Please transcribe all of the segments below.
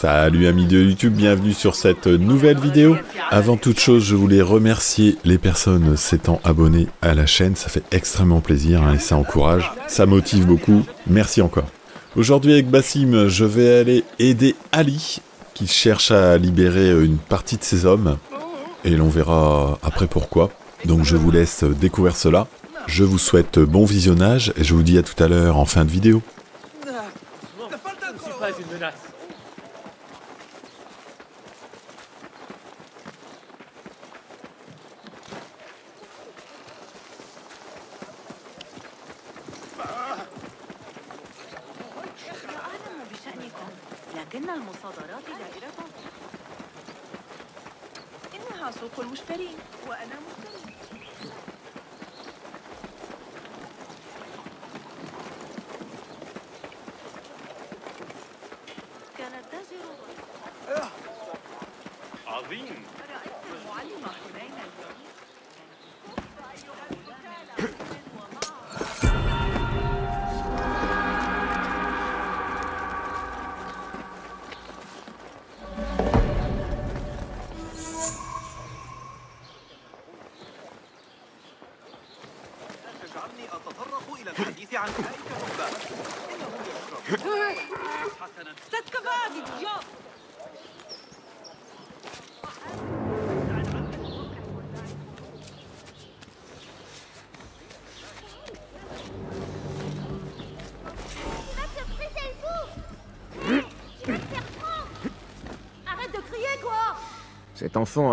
Salut amis de YouTube, bienvenue sur cette nouvelle vidéo. Avant toute chose, je voulais remercier les personnes s'étant abonnées à la chaîne, ça fait extrêmement plaisir hein, et ça encourage, ça motive beaucoup. Merci encore. Aujourd'hui avec Bassim, je vais aller aider Ali qui cherche à libérer une partie de ses hommes et l'on verra après pourquoi. Donc je vous laisse découvrir cela. Je vous souhaite bon visionnage et je vous dis à tout à l'heure en fin de vidéo.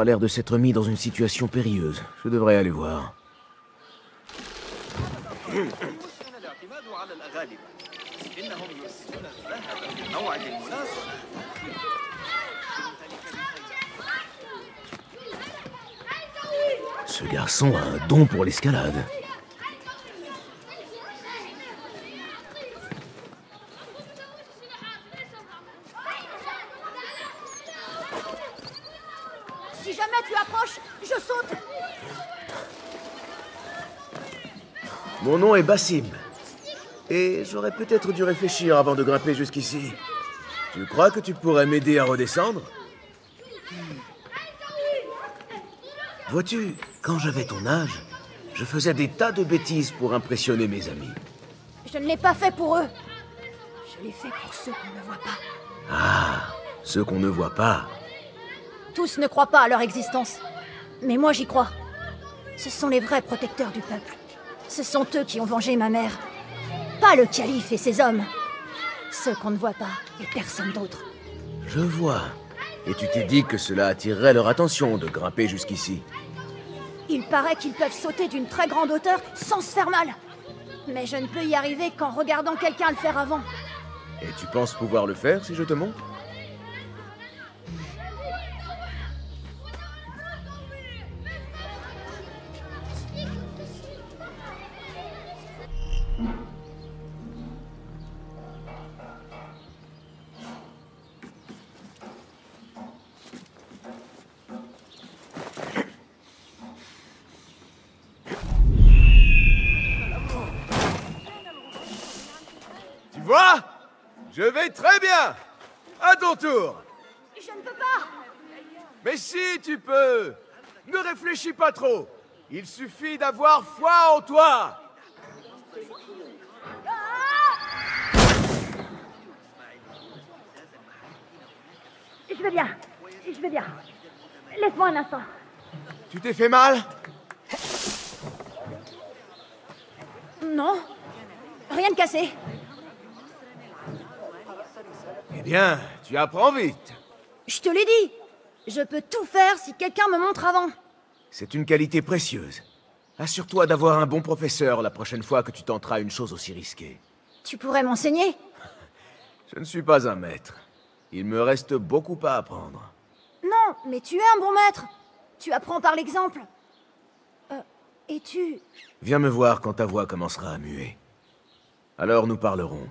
l'air de s'être mis dans une situation périlleuse. Je devrais aller voir. Ce garçon a un don pour l'escalade. Mon nom est Bassim. Et j'aurais peut-être dû réfléchir avant de grimper jusqu'ici. Tu crois que tu pourrais m'aider à redescendre? Vois-tu, quand j'avais ton âge, je faisais des tas de bêtises pour impressionner mes amis. Je ne l'ai pas fait pour eux. Je l'ai fait pour ceux qu'on ne voit pas. Ah, ceux qu'on ne voit pas. Tous ne croient pas à leur existence. Mais moi, j'y crois. Ce sont les vrais protecteurs du peuple. Ce sont eux qui ont vengé ma mère. Pas le calife et ses hommes. Ceux qu'on ne voit pas et personne d'autre. Je vois. Et tu t'es dit que cela attirerait leur attention de grimper jusqu'ici. Il paraît qu'ils peuvent sauter d'une très grande hauteur sans se faire mal. Mais je ne peux y arriver qu'en regardant quelqu'un le faire avant. Et tu penses pouvoir le faire si je te montre? Ton tour Je ne peux pas Mais si tu peux Ne réfléchis pas trop Il suffit d'avoir foi en toi Je vais bien. Je vais bien. Laisse-moi un instant. Tu t'es fait mal? Non. Rien de cassé. Eh bien, tu apprends vite Je te l'ai dit. Je peux tout faire si quelqu'un me montre avant. C'est une qualité précieuse. Assure-toi d'avoir un bon professeur la prochaine fois que tu tenteras une chose aussi risquée. Tu pourrais m'enseigner Je ne suis pas un maître. Il me reste beaucoup à apprendre. Non, mais tu es un bon maître. Tu apprends par l'exemple. Euh, et tu... Viens me voir quand ta voix commencera à muer. Alors nous parlerons.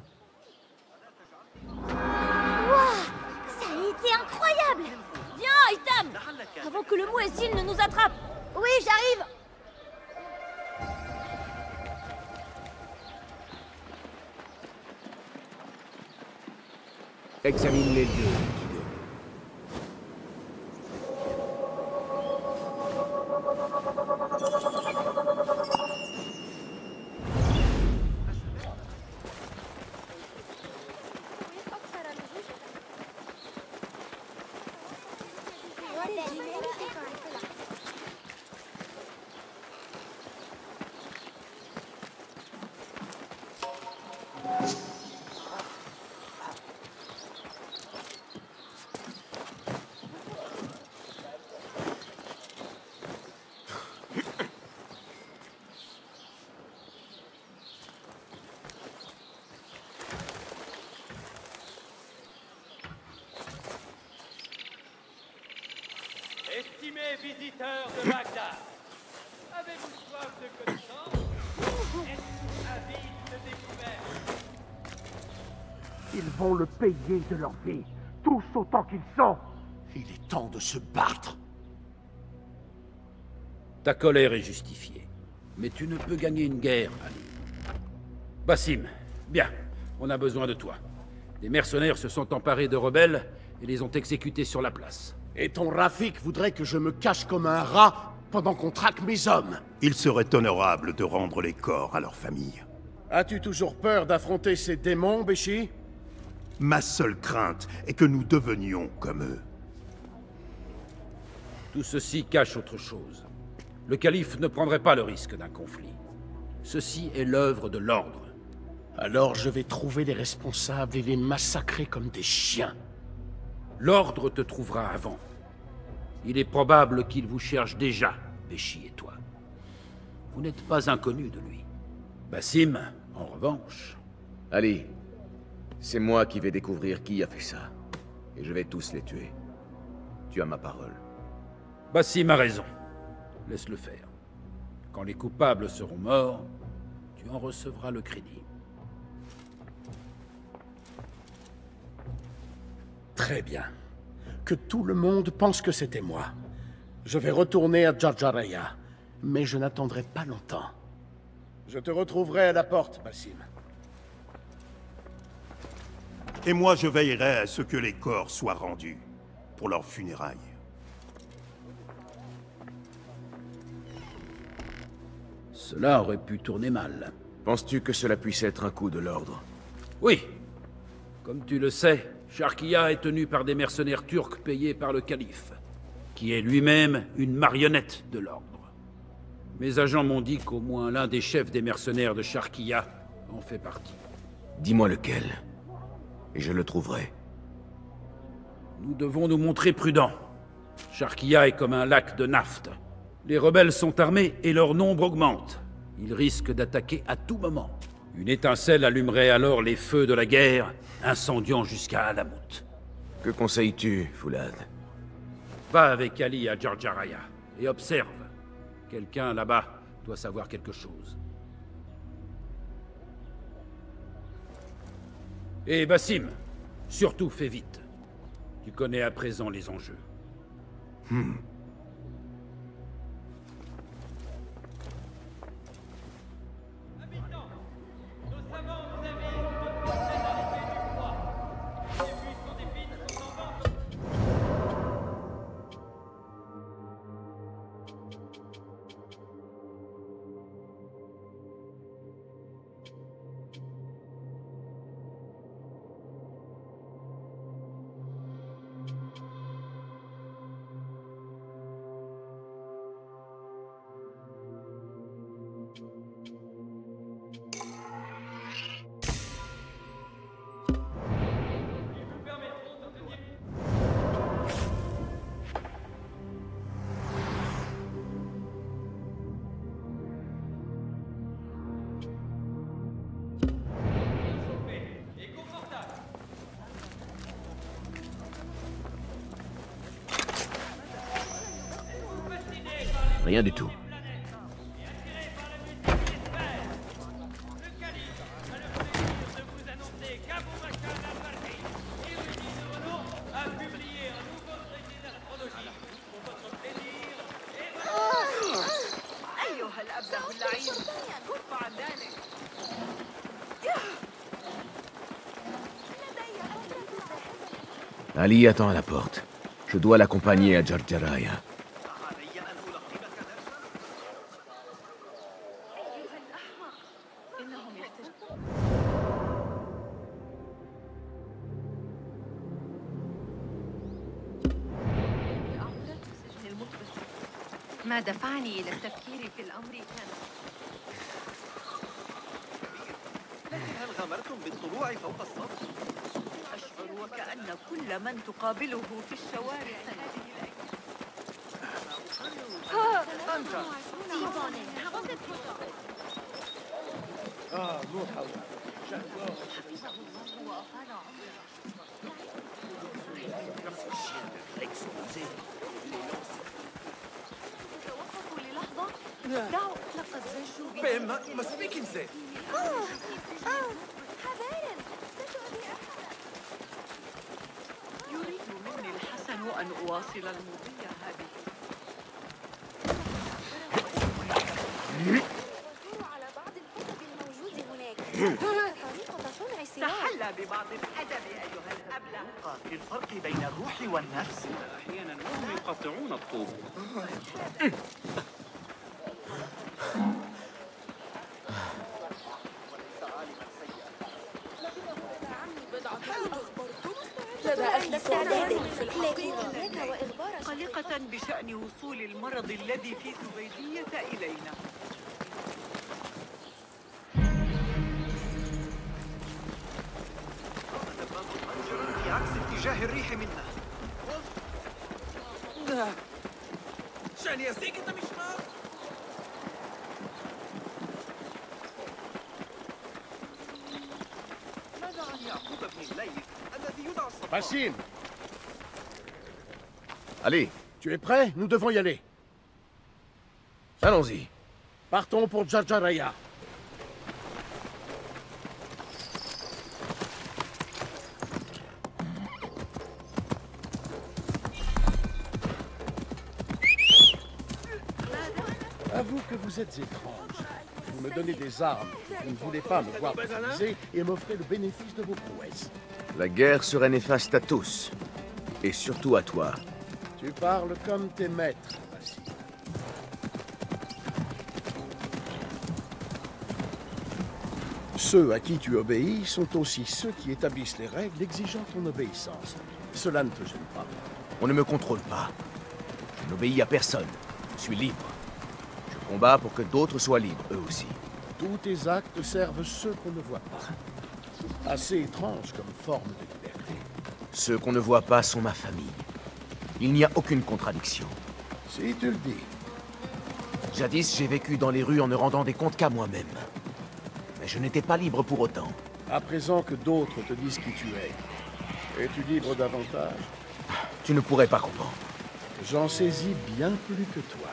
Avant que le Mouessine ne nous attrape. Oui, j'arrive. Examine les lieux, vont le payer de leur vie, tous autant qu'ils sont. Il est temps de se battre. Ta colère est justifiée. Mais tu ne peux gagner une guerre, Ali. Bassim, bien, on a besoin de toi. Les mercenaires se sont emparés de rebelles et les ont exécutés sur la place. Et ton Rafik voudrait que je me cache comme un rat pendant qu'on traque mes hommes. Il serait honorable de rendre les corps à leur famille. As-tu toujours peur d'affronter ces démons, Béchi? Ma seule crainte est que nous devenions comme eux. Tout ceci cache autre chose. Le calife ne prendrait pas le risque d'un conflit. Ceci est l'œuvre de l'ordre. Alors je vais trouver les responsables et les massacrer comme des chiens. L'ordre te trouvera avant. Il est probable qu'il vous cherche déjà, Béchi et toi. Vous n'êtes pas inconnu de lui. Bassim, en revanche, Ali, c'est moi qui vais découvrir qui a fait ça. Et je vais tous les tuer. Tu as ma parole. Bassim a raison. Laisse-le faire. Quand les coupables seront morts, tu en recevras le crédit. Très bien. Que tout le monde pense que c'était moi. Je vais retourner à Jarjaraya, mais je n'attendrai pas longtemps. Je te retrouverai à la porte, Bassim. Et moi, je veillerai à ce que les corps soient rendus pour leurs funérailles. Cela aurait pu tourner mal. Penses-tu que cela puisse être un coup de l'ordre? Oui. Comme tu le sais, Sharkia est tenu par des mercenaires turcs payés par le calife, qui est lui-même une marionnette de l'ordre. Mes agents m'ont dit qu'au moins l'un des chefs des mercenaires de Sharkia en fait partie. Dis-moi lequel. Et je le trouverai. Nous devons nous montrer prudents. Sharkia est comme un lac de nafte. Les rebelles sont armés et leur nombre augmente. Ils risquent d'attaquer à tout moment. Une étincelle allumerait alors les feux de la guerre, incendiant jusqu'à Alamout. Que conseilles-tu, Foulad? Va avec Ali à Jarjaraya et observe. Quelqu'un là-bas doit savoir quelque chose. Et Bassim, surtout fais vite. Tu connais à présent les enjeux. Habitants, rien du tout. Ali attend à la porte. Je dois l'accompagner à Jarjaraya. ما دفعني إلى التفكير في الأمر كان. لكن هل غامرتم بالطلوع فوق السطح؟ أشعر وكأن كل من تقابله في الشوارع. هذه الأيام توقفوا دعوا لقد زجوا بي بهم مسبيك زين يريد مني الحسن أن أواصل المضي هذه على بعض الكتب الموجود هناك طريقة صنع سلاح تحلى ببعض الأدب أيها الأبله في الفرق بين الروح والنفس أحيانا وهم يقطعون الطوب. المرض الذي في زبيدية إلينا. في عكس اتجاه الريح منا شأن يا سيكي أنت ماذا عن يعقوب بن الليث الذي يدعى الصباح؟ Basim, Allez, tu es prêt? Nous devons y aller. Allons-y. Partons pour Jarjaraya. Avoue que vous êtes étrange. Vous me donnez des armes, vous ne voulez pas me voir utiliser et m'offrez le bénéfice de vos prouesses. La guerre serait néfaste à tous. Et surtout à toi. Tu parles comme tes maîtres, Ceux à qui tu obéis sont aussi ceux qui établissent les règles exigeant ton obéissance. Cela ne te gêne pas. On ne me contrôle pas. Je n'obéis à personne. Je suis libre. Je combats pour que d'autres soient libres, eux aussi. Tous tes actes servent ceux qu'on ne voit pas. Assez étrange comme forme de liberté. Ceux qu'on ne voit pas sont ma famille. Il n'y a aucune contradiction. Si tu le dis. Jadis, j'ai vécu dans les rues en ne rendant des comptes qu'à moi-même. Mais je n'étais pas libre pour autant. À présent que d'autres te disent qui tu es, es-tu libre davantage? Tu ne pourrais pas comprendre. J'en saisis bien plus que toi.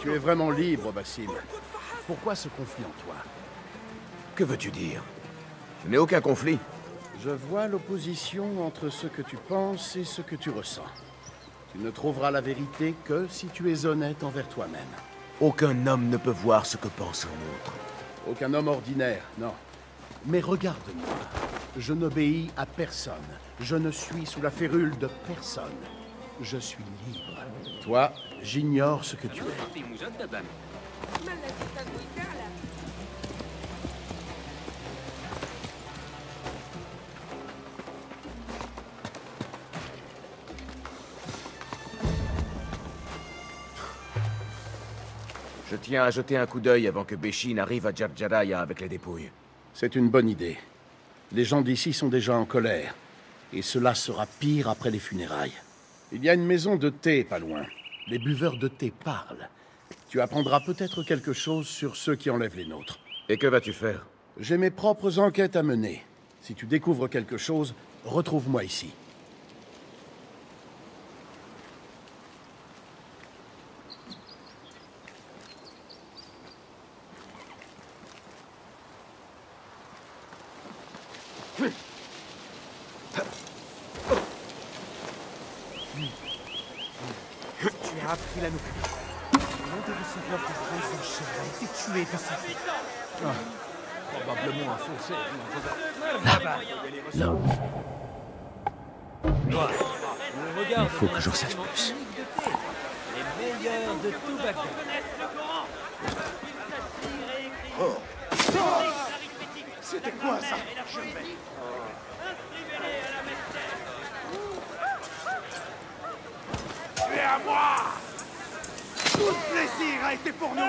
Tu es vraiment libre, Basim. Pourquoi ce conflit en toi? Que veux-tu dire? Je n'ai aucun conflit. Je vois l'opposition entre ce que tu penses et ce que tu ressens. Tu ne trouveras la vérité que si tu es honnête envers toi-même. Aucun homme ne peut voir ce que pense un autre. Aucun homme ordinaire, non. Mais regarde-moi. Je n'obéis à personne. Je ne suis sous la férule de personne je suis libre. Toi, j'ignore ce que tu es. Je tiens à jeter un coup d'œil avant que Béchine arrive à Jarjaraya avec les dépouilles. C'est une bonne idée. Les gens d'ici sont déjà en colère. Et cela sera pire après les funérailles. Il y a une maison de thé pas loin. Les buveurs de thé parlent. Tu apprendras peut-être quelque chose sur ceux qui enlèvent les nôtres. Et que vas-tu faire? J'ai mes propres enquêtes à mener. Si tu découvres quelque chose, retrouve-moi ici. a appris la nouvelle. L'un des receveurs de Rose Cher a été tué de sa vie. Ah, probablement un faussaire ou un voleur. Non. Il faut que j'en sache plus. Les meilleurs de tout Bagdad. Oh. C'était quoi ça? Tu es à moi Tout plaisir a été pour nous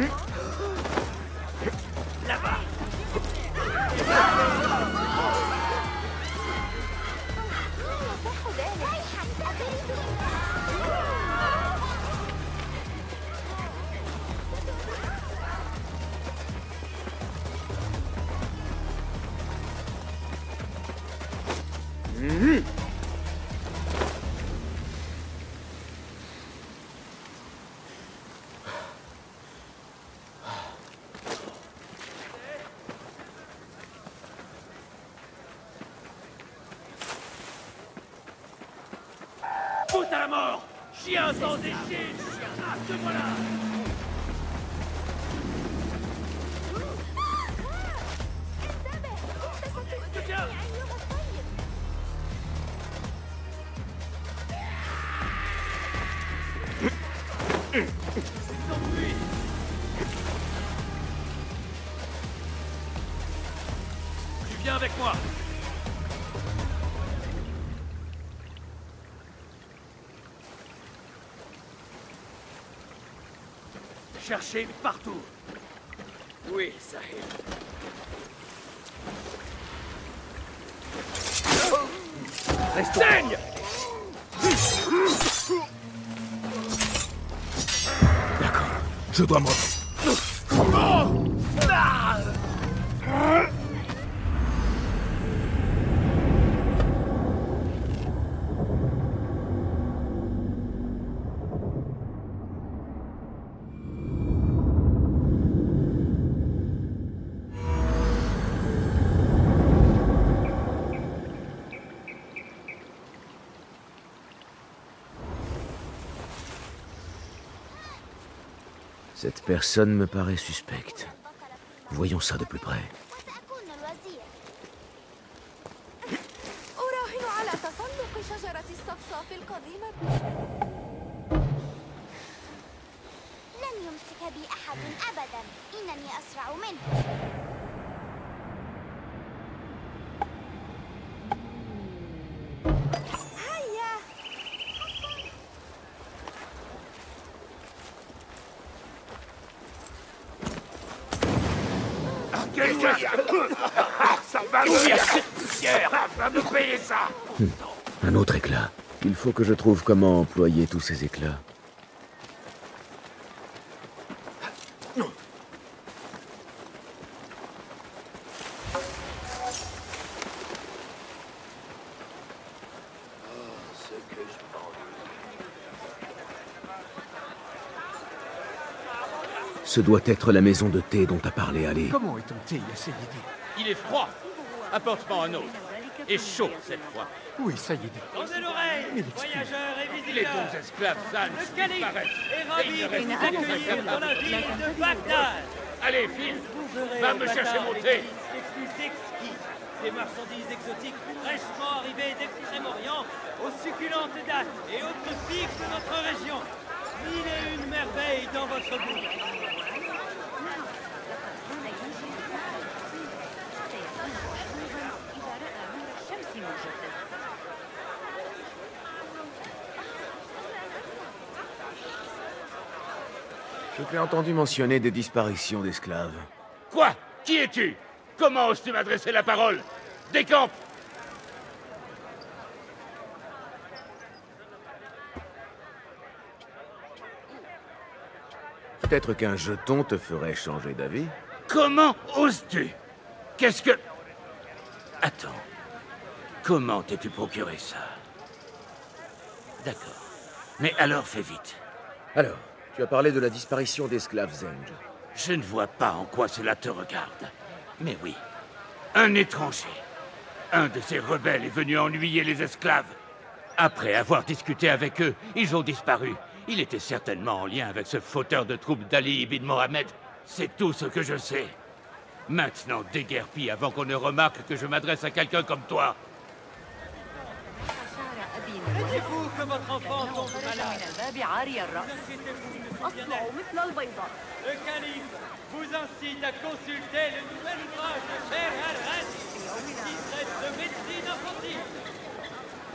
mmh. Chien sans Cherchez partout. Oui, Sahil. Saigne Je dois me... Cette personne me paraît suspecte. Voyons ça de plus près. وسأكون الوزير أراهن على تسلق شجرة الصفصاف القديمة لن يمسك بي أحد أبدا إنني أسرع منه faut que je trouve comment employer tous ces éclats. Ce doit être la maison de thé dont a parlé Ali. Comment est ton thé, Sayyidi Il est froid Apporte-moi un autre. Et chaud cette fois. Oui, Sayyidi. Tendez l'oreille, Mais l'excuse. voyageurs et Les visiteurs. bons esclaves sales Le disparaissent. est ravi Et des accueillir dans la ville de Bagdad. Allez, file Va me chercher mon les thé les plus exquis, des marchandises exotiques fraîchement arrivées d'Extrême-Orient aux succulentes dates et autres pics de notre région. Mille et une merveilles dans votre bouche. Je t'ai entendu mentionner des disparitions d'esclaves. Quoi? Qui es-tu? Comment oses-tu m'adresser la parole? Décampe Peut-être qu'un jeton te ferait changer d'avis Comment oses-tu? Qu'est-ce que... Attends. Comment t'es-tu procuré ça? D'accord. Mais alors fais vite. Alors, tu as parlé de la disparition d'esclaves Zeng. Je ne vois pas en quoi cela te regarde. Mais oui, un étranger. Un de ces rebelles est venu ennuyer les esclaves. Après avoir discuté avec eux, ils ont disparu. Il était certainement en lien avec ce fauteur de troupes d'Ali ibn Mohamed. C'est tout ce que je sais. Maintenant, déguerpis avant qu'on ne remarque que je m'adresse à quelqu'un comme toi. De Cher Al-Hadi qui traite de médecine infantile.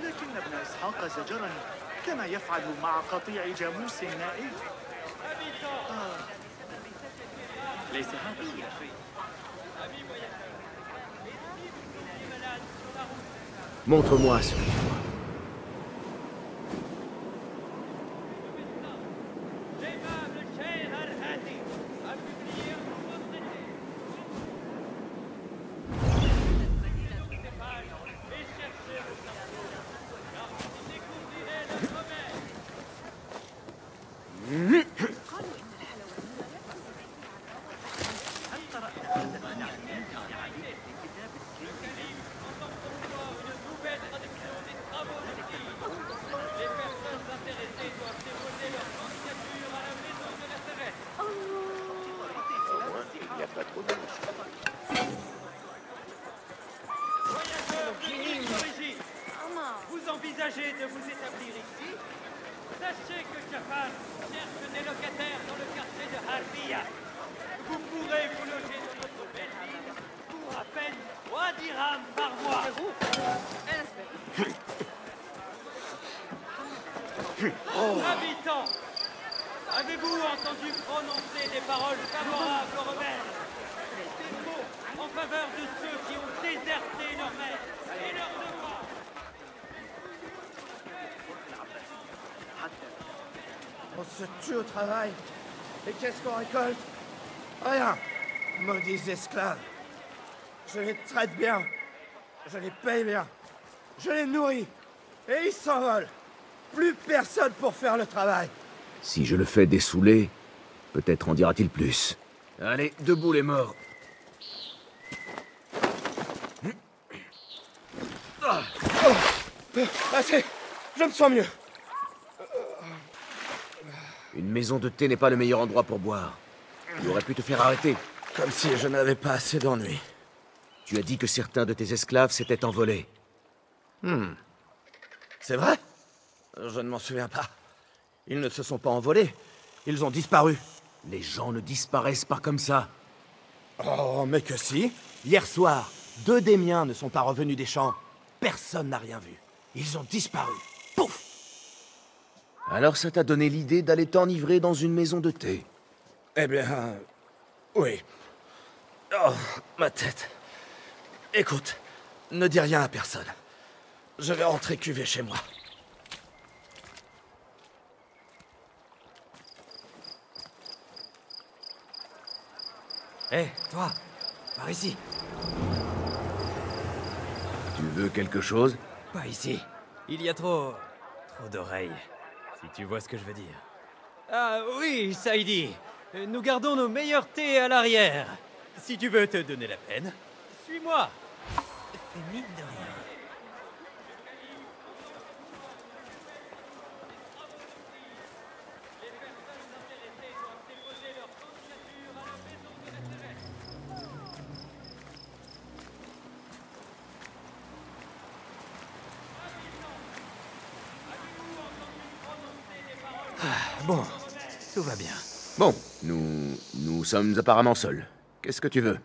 لكن ابن إسحاق زجرني كما يفعل مع قطيع جاموس نائل آه. ليس هذا Montre-moi ce que tu vois. Sachez que Jafar cherche des locataires dans le quartier de Harbiya. Vous pourrez vous loger dans notre belle ville pour à peine 3 dirhams par mois. Habitants, avez-vous entendu prononcer des paroles favorables aux rebelles Des mots en faveur de ceux qui ont déserté leur mère et leur devoir On se tue au travail. Et qu'est-ce qu'on récolte? Rien. Maudits esclaves. Je les traite bien. Je les paye bien. Je les nourris. Et ils s'envolent. Plus personne pour faire le travail. Si je le fais dessouler, peut-être en dira-t-il plus. Allez, debout les morts. Ah, oh, assez. Je me sens mieux. Une maison de thé n'est pas le meilleur endroit pour boire. Tu aurais pu te faire arrêter. Comme si je n'avais pas assez d'ennuis. Tu as dit que certains de tes esclaves s'étaient envolés. Hmm. C'est vrai? Je ne m'en souviens pas. Ils ne se sont pas envolés. Ils ont disparu. Les gens ne disparaissent pas comme ça. Oh, mais que si Hier soir, deux des miens ne sont pas revenus des champs. Personne n'a rien vu. Ils ont disparu. Pouf Alors ça t'a donné l'idée d'aller t'enivrer dans une maison de thé Eh bien... Oui. Oh, ma tête. Écoute, ne dis rien à personne. Je vais rentrer cuver chez moi. Hé, toi, par ici. Tu veux quelque chose? Pas ici. Il y a trop... trop d'oreilles. Si tu vois ce que je veux dire. Ah oui, Saïdi. Nous gardons nos meilleurs thés à l'arrière. Si tu veux te donner la peine, suis-moi. Fais mine de rien. Ah, bon, tout va bien. Bon, nous... nous sommes apparemment seuls. Qu'est-ce que tu veux?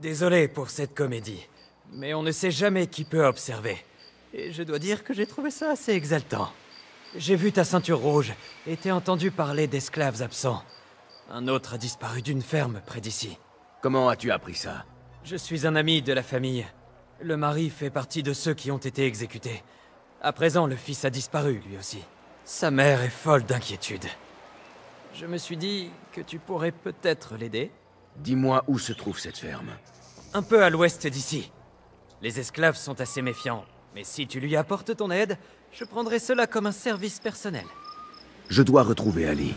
Désolé pour cette comédie, mais on ne sait jamais qui peut observer. Et je dois dire que j'ai trouvé ça assez exaltant. J'ai vu ta ceinture rouge et t'ai entendu parler d'esclaves absents. Un autre a disparu d'une ferme près d'ici. Comment as-tu appris ça? Je suis un ami de la famille. Le mari fait partie de ceux qui ont été exécutés. À présent, le fils a disparu, lui aussi. Sa mère est folle d'inquiétude. Je me suis dit que tu pourrais peut-être l'aider. Dis-moi où se trouve cette ferme. Un peu à l'ouest d'ici. Les esclaves sont assez méfiants, mais si tu lui apportes ton aide, je prendrai cela comme un service personnel. Je dois retrouver Ali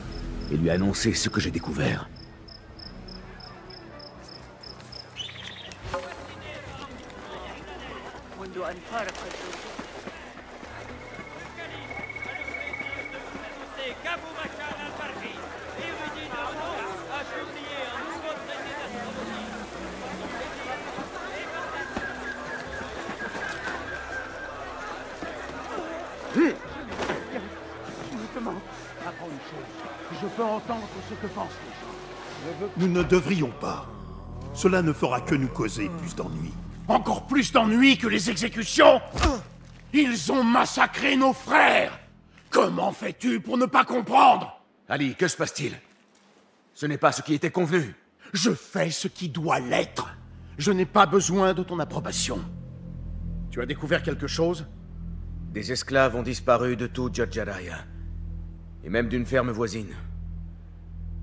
et lui annoncer ce que j'ai découvert. Nous ne devrions pas. Cela ne fera que nous causer plus d'ennuis. Encore plus d'ennuis que les exécutions Ils ont massacré nos frères Comment fais-tu pour ne pas comprendre? Ali, que se passe-t-il? Ce n'est pas ce qui était convenu. Je fais ce qui doit l'être. Je n'ai pas besoin de ton approbation. Tu as découvert quelque chose? Des esclaves ont disparu de tout Jadjaraya. Et même d'une ferme voisine.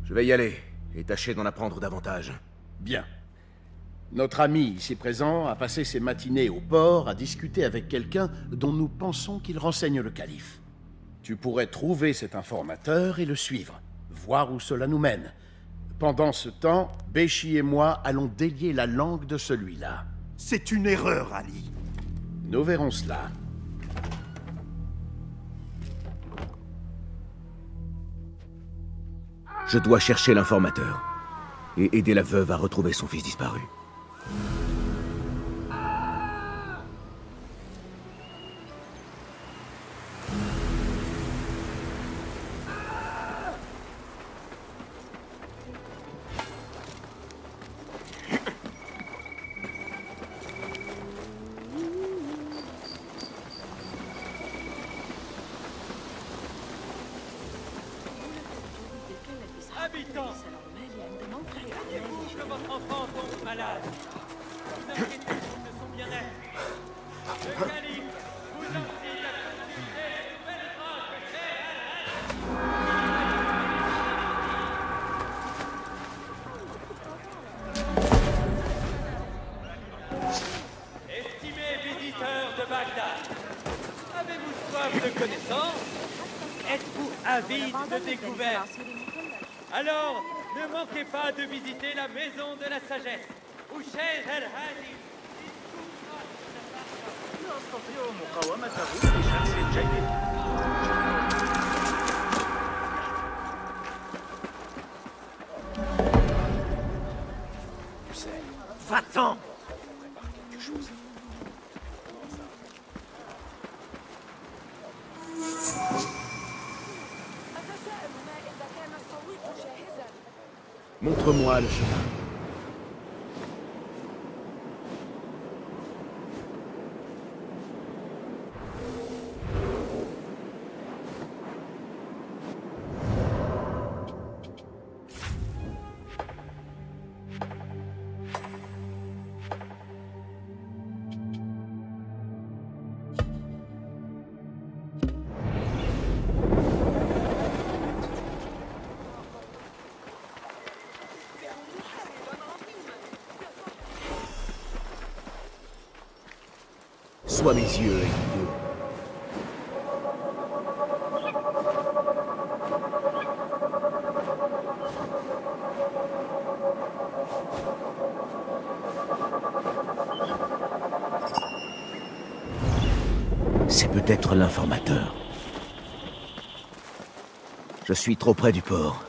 Je vais y aller et tâcher d'en apprendre davantage. Bien. Notre ami ici présent a passé ses matinées au port à discuter avec quelqu'un dont nous pensons qu'il renseigne le calife. Tu pourrais trouver cet informateur et le suivre, voir où cela nous mène. Pendant ce temps, Béchi et moi allons délier la langue de celui-là. C'est une erreur, Ali. Nous verrons cela. Je dois chercher l'informateur et aider la veuve à retrouver son fils disparu. Va-t'en Montre-moi le chemin. C'est peut-être l'informateur. Je suis trop près du port.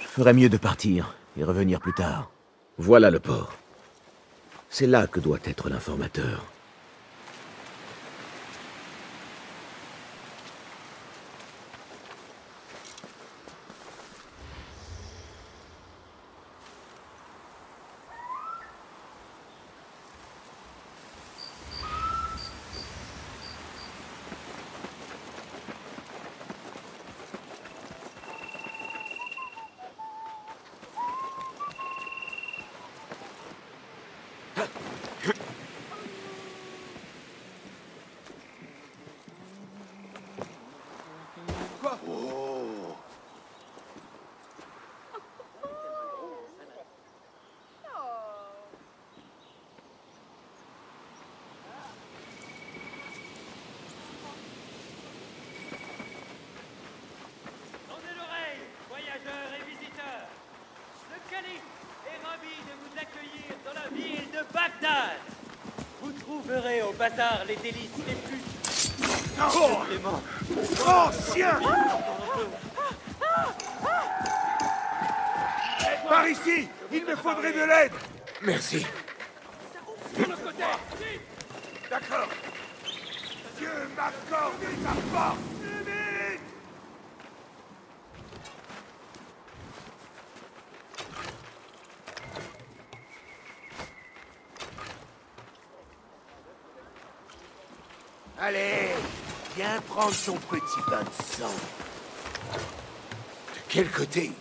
Je ferais mieux de partir et revenir plus tard. Voilà le port. C'est là que doit être l'informateur. Bazar les délices les plus... Oh Clément. Ancien Par ici Il me faudrait de l'aide Merci. D'accord. Dieu m'accorde sa force Vite Allez, viens prendre ton petit bain de sang. De quel côté?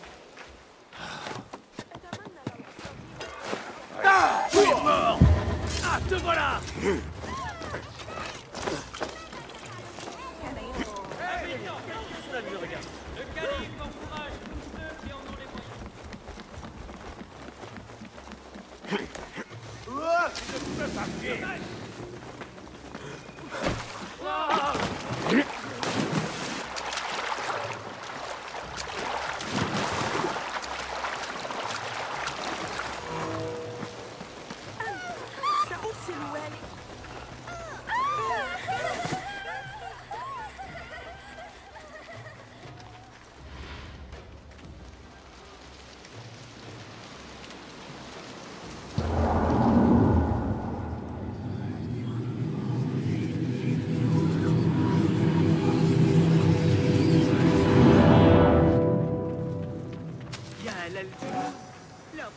Ah Tu es mort. Ah, te voilà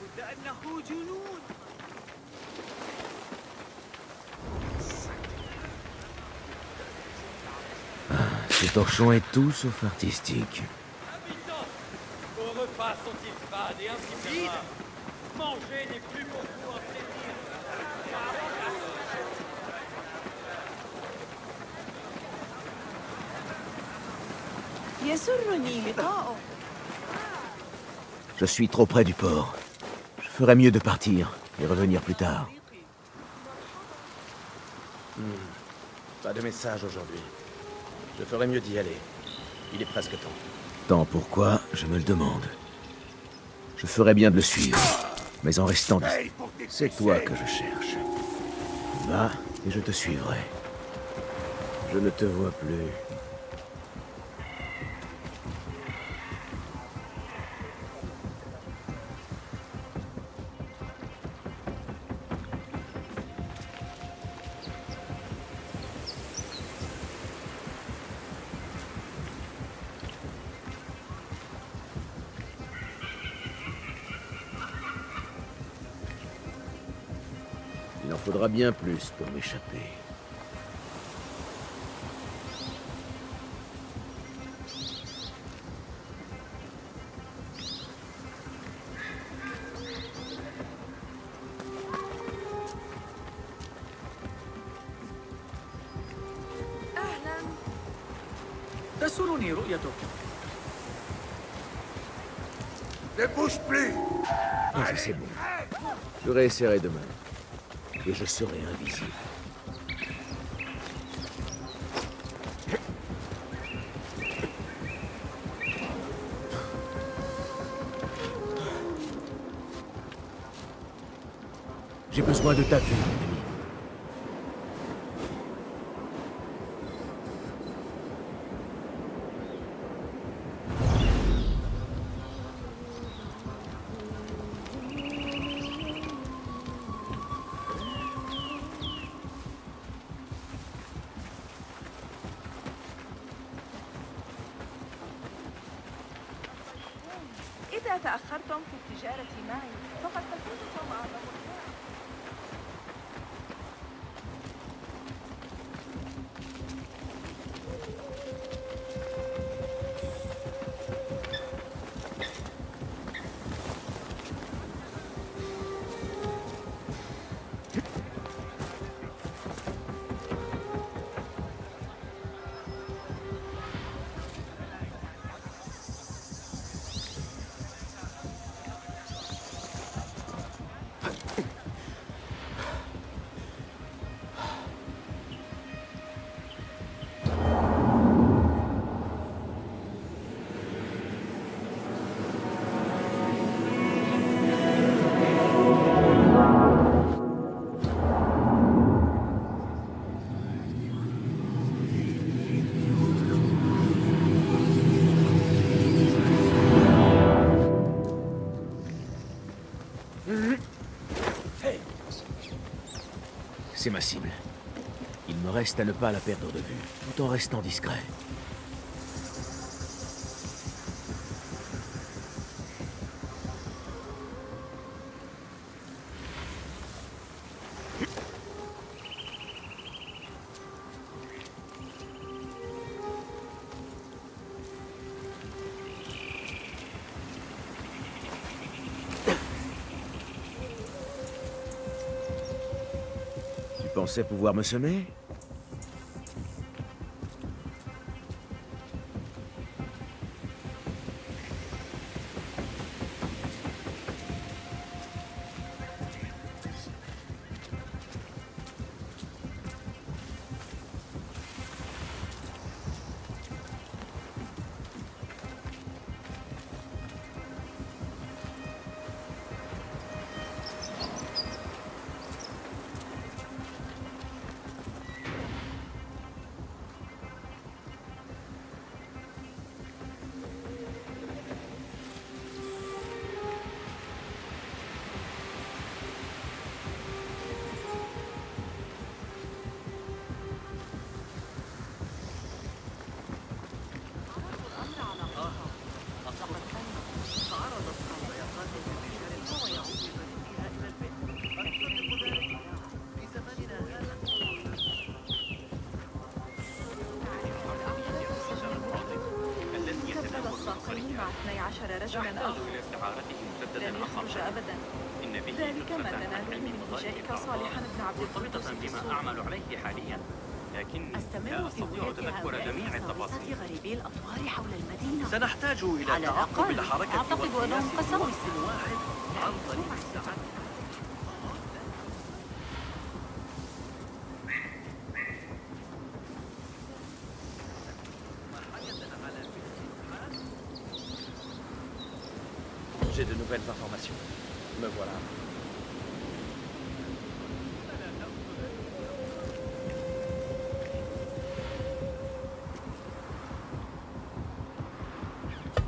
لابد أنه جنون Ce torchon est tout sauf artistique. Habitants, vos repas sont-ils fades et insipides Mangez des plus pour vous un plaisir. يسرني لقاؤك Je suis trop près du port. Je ferais mieux de partir et revenir plus tard. Hmm. Pas de message aujourd'hui. Je ferais mieux d'y aller. Il est presque temps. Tant pourquoi, je me le demande. Je ferais bien de le suivre, mais en restant. C'est toi que je cherche. Va, et je te suivrai. Je ne te vois plus. plus pour m'échapper. أهلا تسرني رؤيتك Ne bouge plus Ah, ça, c'est bon. Je réessayerai demain. Je serai invisible. J'ai besoin de ta vue, À ne pas la perdre de vue, tout en restant discret. Tu pensais pouvoir me semer?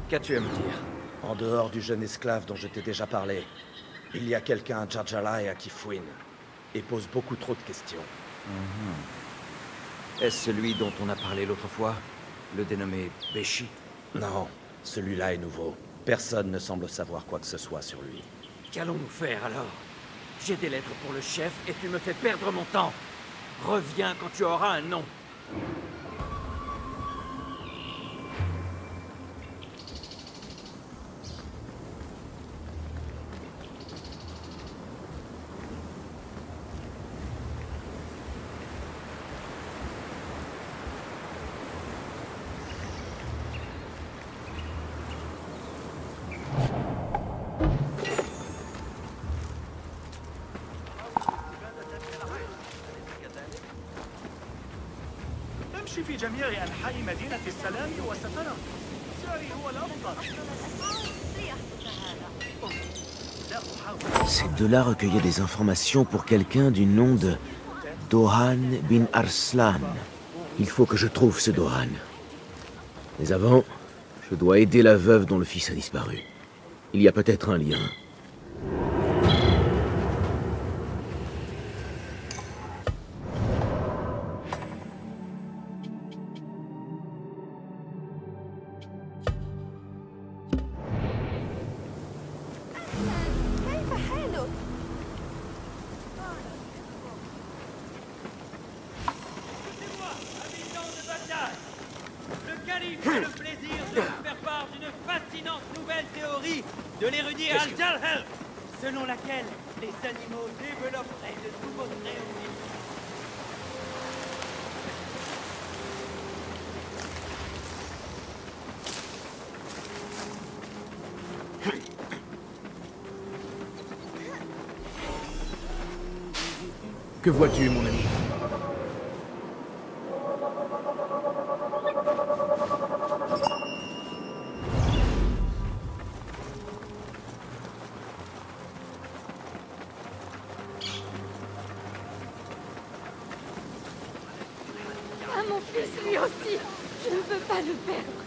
Qu'as-tu à me dire En dehors du jeune esclave dont je t'ai déjà parlé, il y a quelqu'un à Jarjalaya qui fouine et pose beaucoup trop de questions. Est-ce celui dont on a parlé l'autre fois Le dénommé Béchi? Non, celui-là est nouveau. Personne ne semble savoir quoi que ce soit sur lui. Qu'allons-nous faire alors? J'ai des lettres pour le chef et tu me fais perdre mon temps. Reviens quand tu auras un nom. مدينة السلام وسترى سعري هو الأفضل لا أحاول Ces deux-là recueillaient des informations pour quelqu'un du nom de Dohan bin Arslan. Il faut que je trouve ce Dohan. Mais avant, je dois aider la veuve dont le fils a disparu. Il y a peut-être un lien.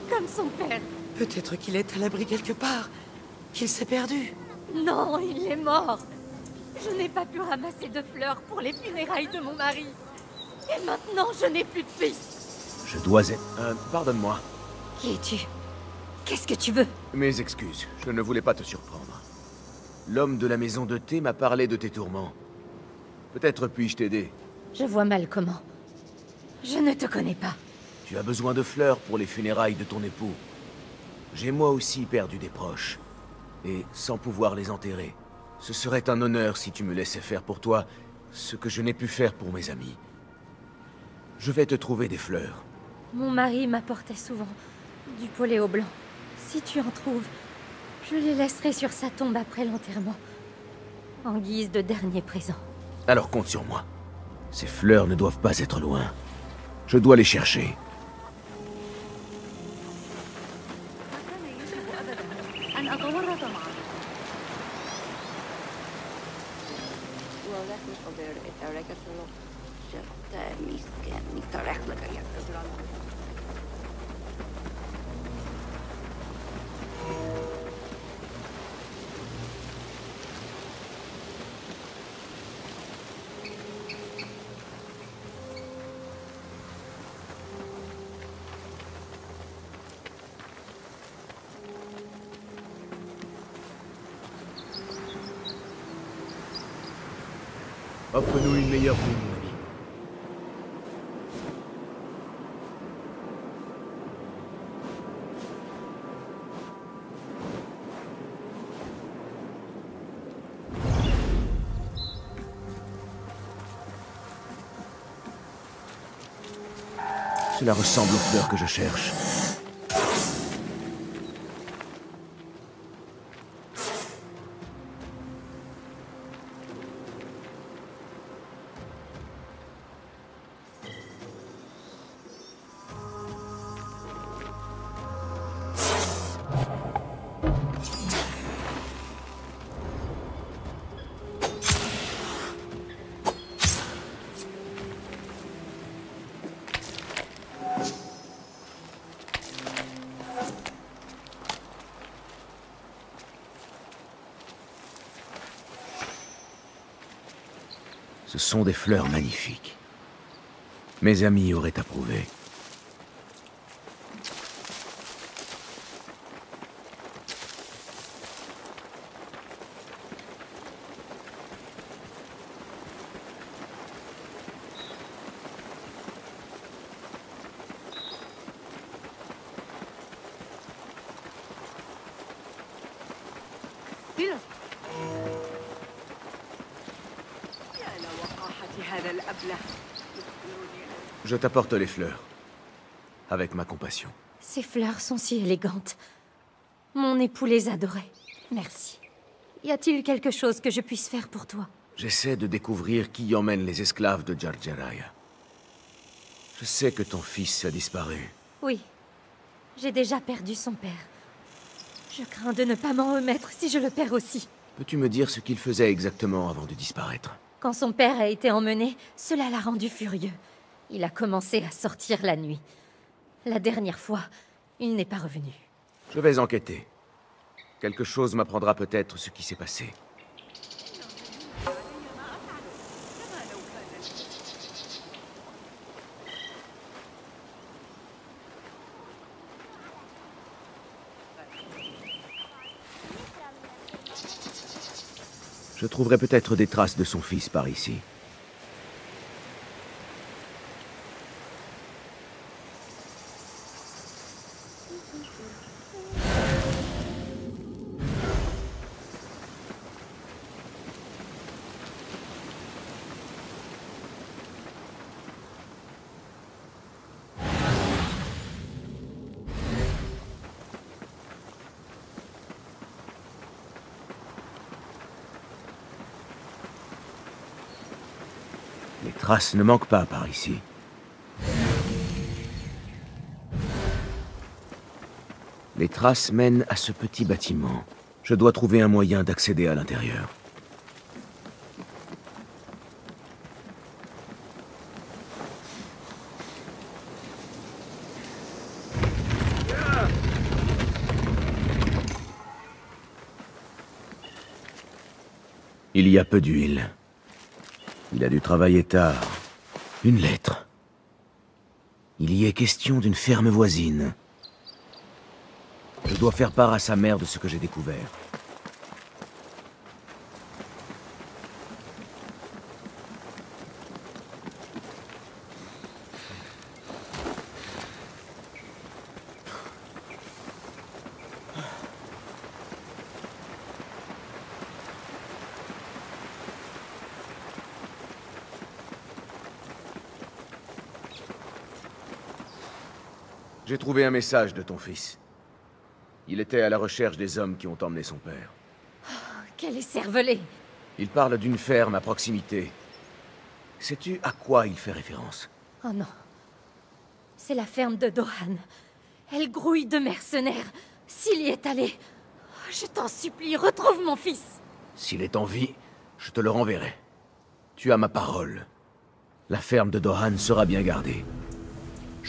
Comme son père. Peut-être qu'il est à l'abri quelque part, qu'il s'est perdu. Non, il est mort. Je n'ai pas pu ramasser de fleurs pour les funérailles de mon mari. Et maintenant, je n'ai plus de fils. Je dois être... Euh, pardonne-moi. Qui es-tu? Qu'est-ce que tu veux? Mes excuses, je ne voulais pas te surprendre. L'homme de la maison de thé m'a parlé de tes tourments. Peut-être puis-je t'aider. Je vois mal comment. Je ne te connais pas. Tu as besoin de fleurs pour les funérailles de ton époux. J'ai moi aussi perdu des proches. Et sans pouvoir les enterrer. Ce serait un honneur si tu me laissais faire pour toi ce que je n'ai pu faire pour mes amis. Je vais te trouver des fleurs. Mon mari m'apportait souvent du poléo blanc. Si tu en trouves, je les laisserai sur sa tombe après l'enterrement. En guise de dernier présent. Alors compte sur moi. Ces fleurs ne doivent pas être loin. Je dois les chercher. Cela ressemble aux fleurs que je cherche. Ce sont des fleurs magnifiques. Mes amis auraient approuvé. T'apporte les fleurs. Avec ma compassion. Ces fleurs sont si élégantes. Mon époux les adorait. Merci. Y a-t-il quelque chose que je puisse faire pour toi? J'essaie de découvrir qui emmène les esclaves de Jarjaraya. Je sais que ton fils a disparu. Oui. J'ai déjà perdu son père. Je crains de ne pas m'en remettre si je le perds aussi. Peux-tu me dire ce qu'il faisait exactement avant de disparaître? Quand son père a été emmené, cela l'a rendu furieux. Il a commencé à sortir la nuit. La dernière fois, il n'est pas revenu. Je vais enquêter. Quelque chose m'apprendra peut-être ce qui s'est passé. Je trouverai peut-être des traces de son fils par ici. Traces ne manquent pas par ici. Les traces mènent à ce petit bâtiment. Je dois trouver un moyen d'accéder à l'intérieur. Il y a peu d'huile. Il a dû travailler tard. Une lettre. Il y est question d'une ferme voisine. Je dois faire part à sa mère de ce que j'ai découvert. J'ai trouvé un message de ton fils. Il était à la recherche des hommes qui ont emmené son père. Quel est cervelé Il parle d'une ferme à proximité. Sais-tu à quoi il fait référence? Oh non. C'est la ferme de Dohan. Elle grouille de mercenaires. S'il y est allé, oh, je t'en supplie, retrouve mon fils. S'il est en vie, je te le renverrai. Tu as ma parole. La ferme de Dohan sera bien gardée.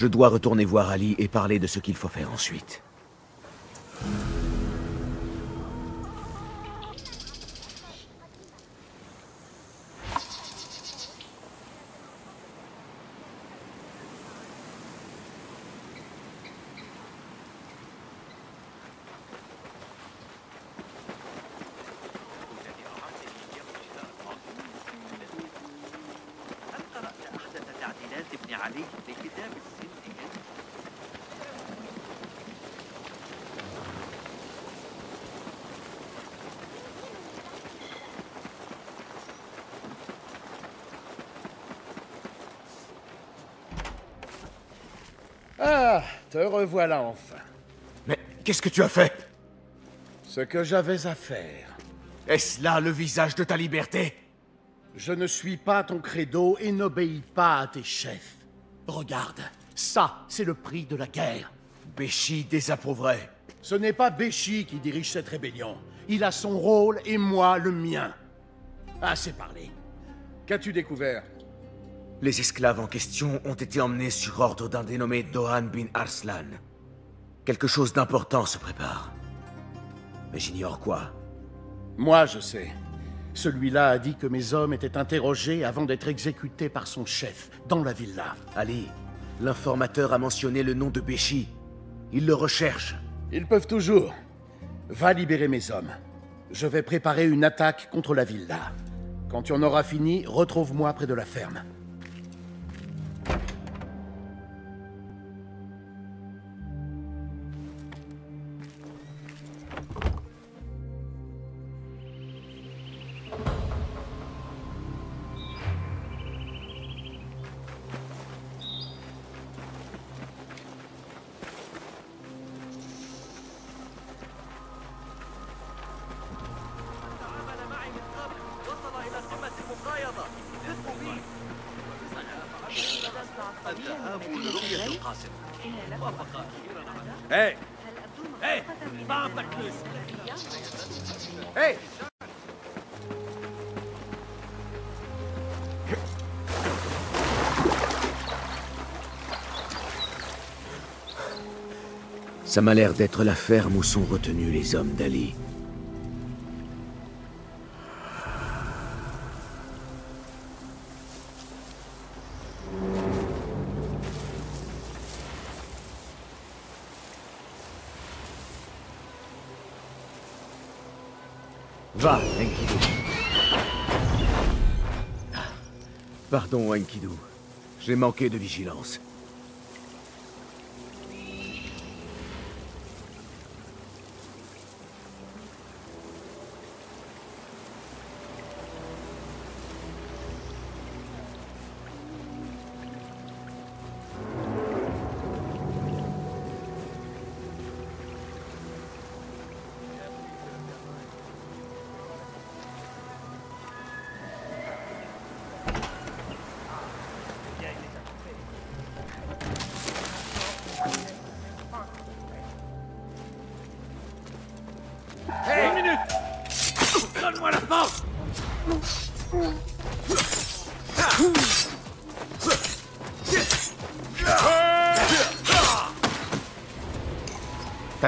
Je dois retourner voir Ali et parler de ce qu'il faut faire ensuite. Te revoilà enfin. Mais qu'est-ce que tu as fait? Ce que j'avais à faire. Est-ce là le visage de ta liberté? Je ne suis pas ton credo et n'obéis pas à tes chefs. Regarde, ça, c'est le prix de la guerre. Béchi désapprouverait. Ce n'est pas Béchi qui dirige cette rébellion. Il a son rôle et moi le mien. Assez parlé. Qu'as-tu découvert? Les esclaves en question ont été emmenés sur ordre d'un dénommé Dohan bin Arslan. Quelque chose d'important se prépare. Mais j'ignore quoi. Moi, je sais. Celui-là a dit que mes hommes étaient interrogés avant d'être exécutés par son chef, dans la villa. Ali, l'informateur a mentionné le nom de Béchi. Il le recherche. Ils peuvent toujours. Va libérer mes hommes. Je vais préparer une attaque contre la villa. Quand tu en auras fini, retrouve-moi près de la ferme. Ça m'a l'air d'être la ferme où sont retenus les hommes d'Ali. Va, Enkidu. Pardon, Enkidu. J'ai manqué de vigilance.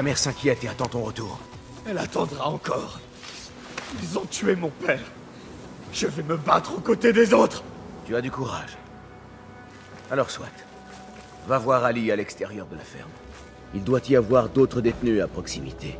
Ta mère s'inquiète et attend ton retour. Elle attendra encore. Ils ont tué mon père. Je vais me battre aux côtés des autres Tu as du courage. Alors soit. Va voir Ali à l'extérieur de la ferme. Il doit y avoir d'autres détenus à proximité.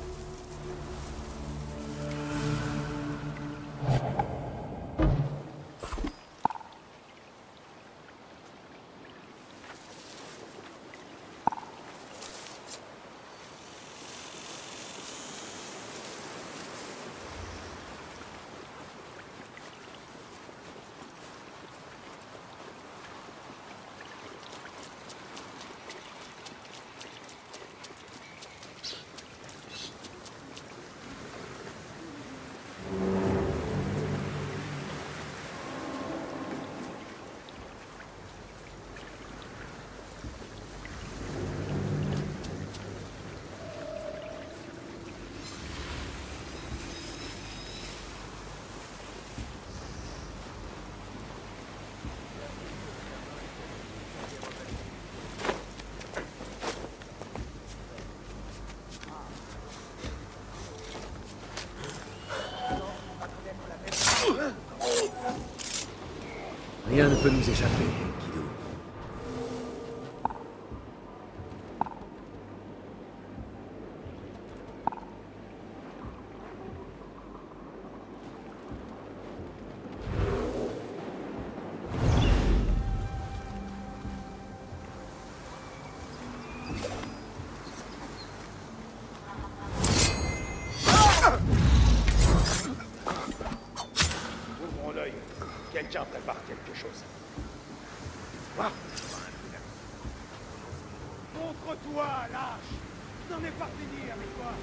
Quelqu'un prépare quelque chose. Ah. Montre-toi, lâche N'en est pas fini avec toi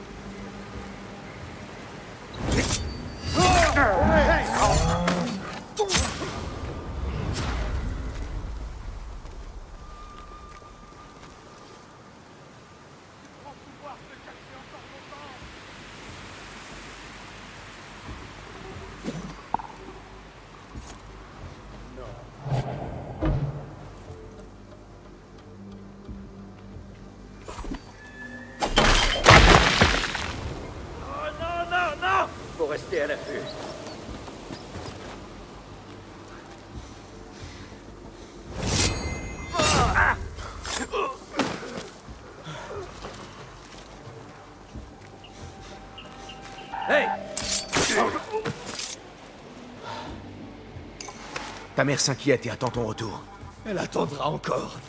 Ta mère s'inquiète et attend ton retour. Elle attendra encore.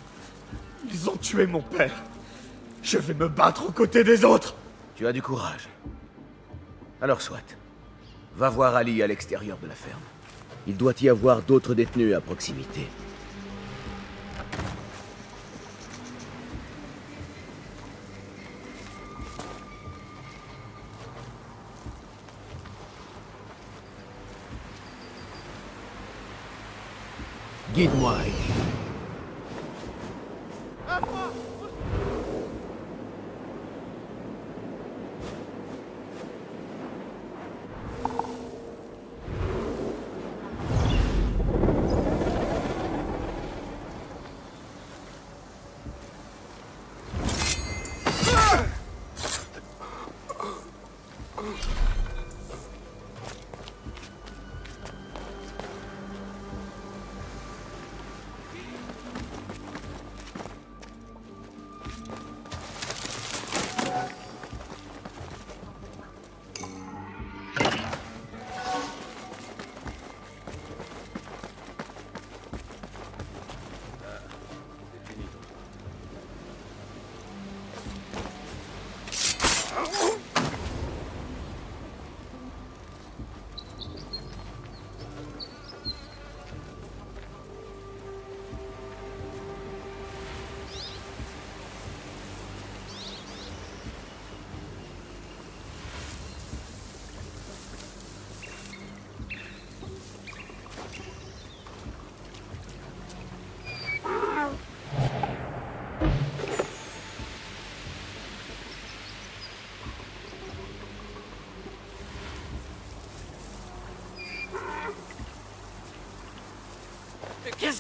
Ils ont tué mon père. Je vais me battre aux côtés des autres. Tu as du courage. Alors soit. Va voir Ali à l'extérieur de la ferme. Il doit y avoir d'autres détenus à proximité. Guide-moi,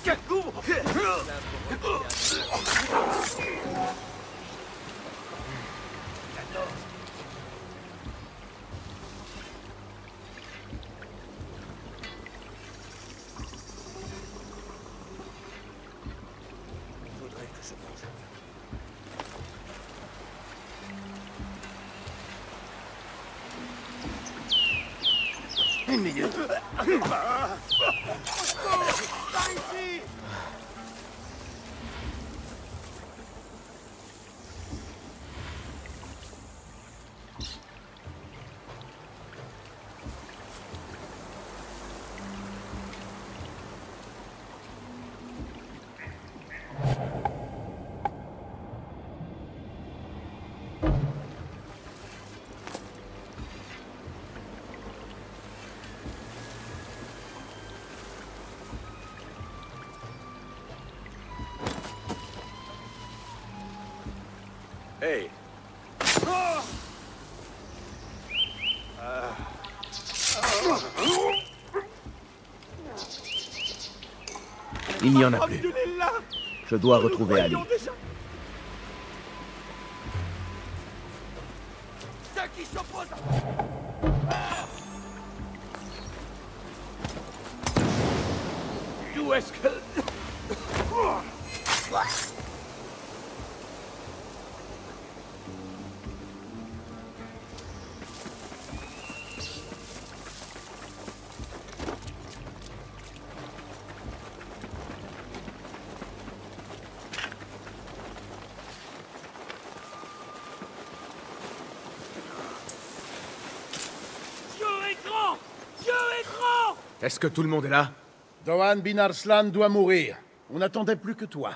Rick. Qu'est-ce Il n'y en a plus. Je dois retrouver Ali. Est-ce que tout le monde est là? Dohan bin Arslan doit mourir. On n'attendait plus que toi.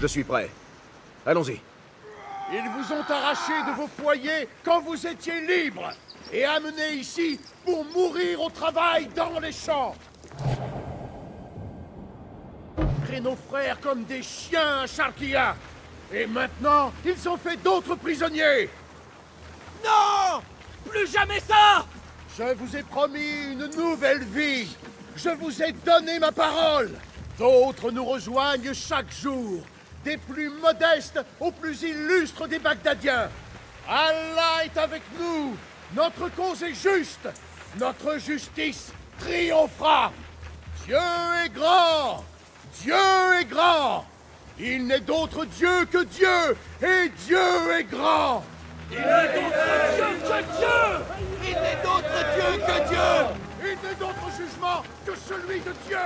Je suis prêt. Allons-y. Ils vous ont arraché de vos foyers quand vous étiez libres et amenés ici pour mourir au travail dans les champs. Créent nos frères comme des chiens à Sharkia. Et maintenant, ils ont fait d'autres prisonniers. Non Plus jamais ça Je vous ai promis une nouvelle vie. Je vous ai donné ma parole. D'autres nous rejoignent chaque jour, des plus modestes aux plus illustres des Bagdadiens. Allah est avec nous. Notre cause est juste. Notre justice triomphera. Dieu est grand Dieu est grand Il n'est d'autre Dieu que Dieu Et Dieu est grand Il n'est d'autre Dieu que Dieu Il n'est d'autre Dieu que Dieu Il n'est d'autre jugement que celui de Dieu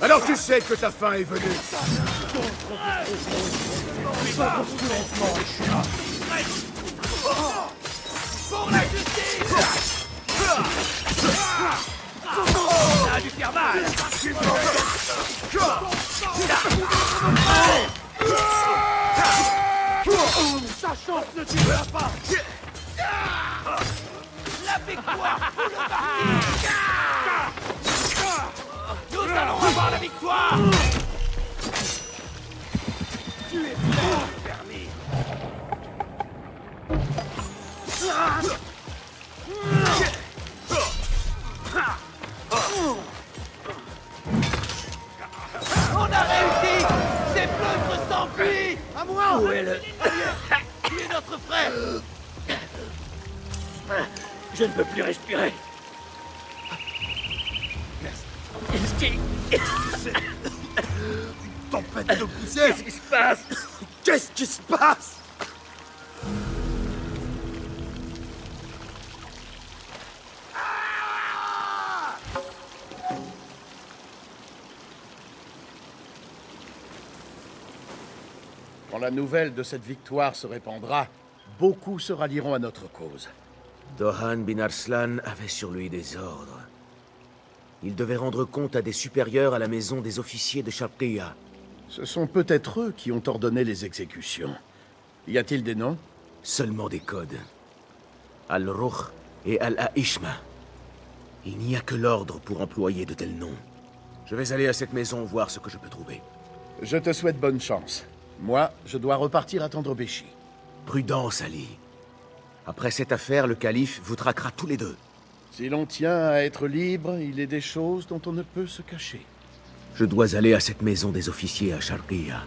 Alors tu sais que ta fin est venue Pour la justice Ça a mal Sa chance ne tuera pas La victoire pour le parti Nous allons avoir la victoire Tu es fort, permis On a réussi. Ces pleutres s'enfuient. À moi. Où est le... Tu es notre frère? Je ne peux plus respirer. Qui... C'est... Une tempête de poussière Qu'est-ce qui se passe? Qu'est-ce qui se passe? Quand la nouvelle de cette victoire se répandra, beaucoup se rallieront à notre cause. Dohan bin Arslan avait sur lui des ordres. Il devait rendre compte à des supérieurs à la maison des officiers de Sharqiya. Ce sont peut-être eux qui ont ordonné les exécutions. Y a-t-il des noms? Seulement des codes. Al-Ruh et Al-Aishma. Il n'y a que l'ordre pour employer de tels noms. Je vais aller à cette maison voir ce que je peux trouver. Je te souhaite bonne chance. Moi, je dois repartir attendre Béchi. Prudence, Ali. Après cette affaire, le calife vous traquera tous les deux. Si l'on tient à être libre, il est des choses dont on ne peut se cacher. Je dois aller à cette maison des officiers à Sharqiya.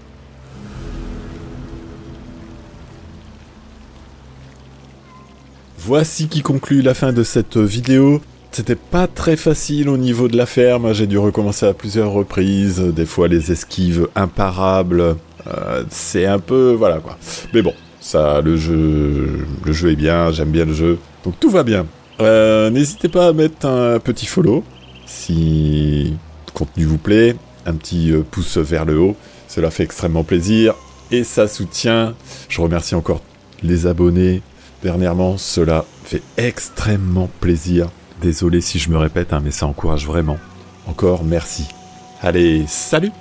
Voici qui conclut la fin de cette vidéo. C'était pas très facile au niveau de la ferme, j'ai dû recommencer à plusieurs reprises, des fois les esquives imparables, euh, c'est un peu... voilà quoi. Mais bon, ça, le jeu, le jeu est bien, j'aime bien le jeu, donc tout va bien. Euh, N'hésitez pas à mettre un petit follow, si contenu vous plaît, un petit euh, pouce vers le haut, cela fait extrêmement plaisir, et ça soutient, je remercie encore les abonnés, dernièrement, cela fait extrêmement plaisir. Désolé si je me répète, hein, mais ça encourage vraiment. Encore merci. Allez, salut